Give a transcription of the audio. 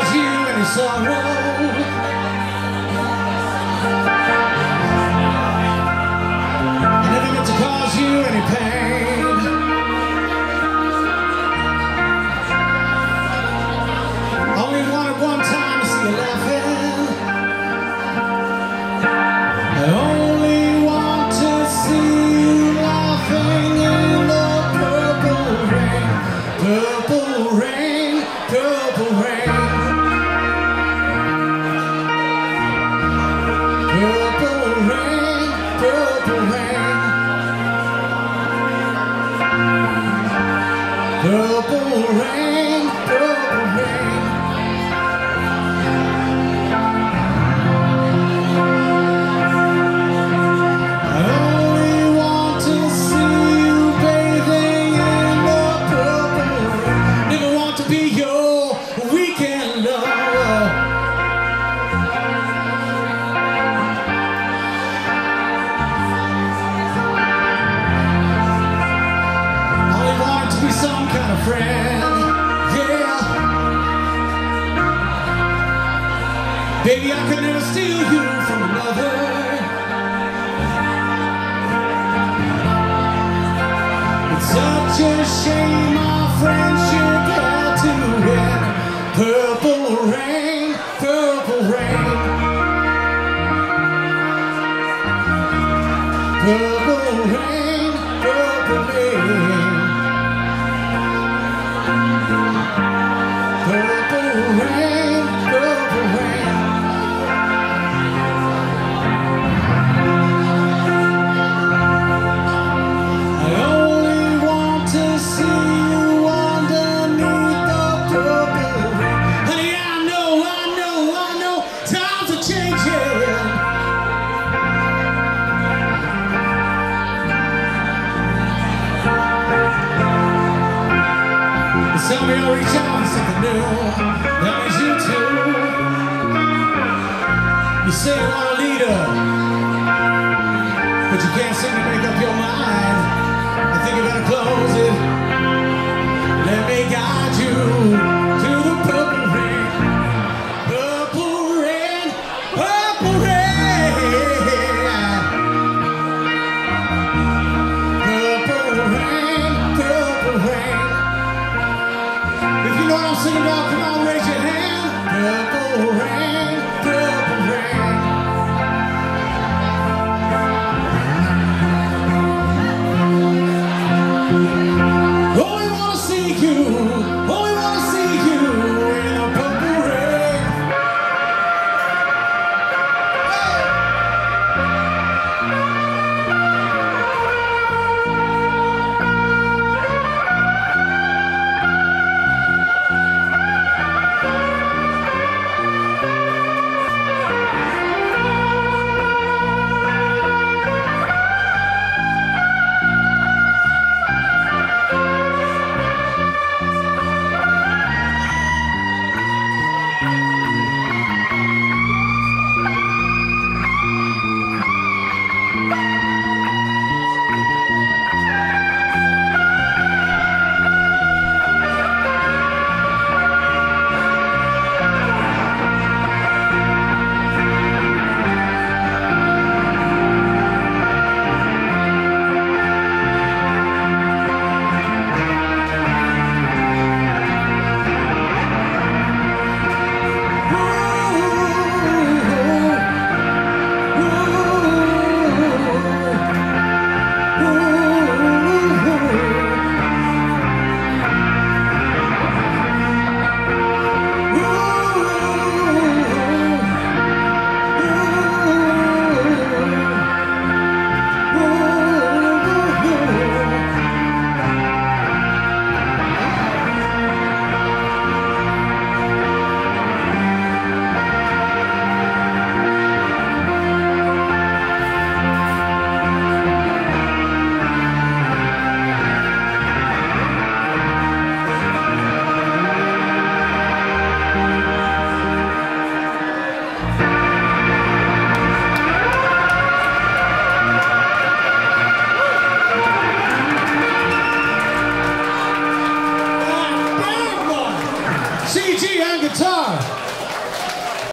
was you and he saw Purple rain, purple rain. I only want to see you bathing in the purple rain. Never want to be your weekend lover. Baby, I could never steal you from another. It's such a shame our friendship Tell me I'll reach out for something new. That means you too. You say you want a leader, but you can't seem to make up your mind. I think you better close it. Let me guide you I'm singing about, come on, raise your hand. Purple rain,